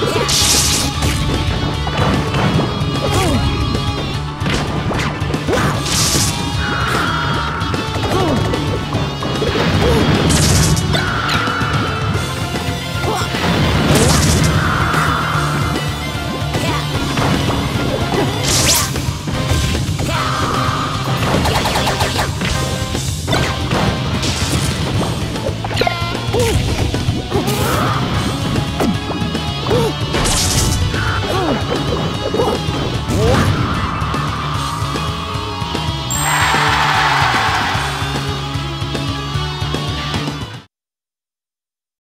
Yeah.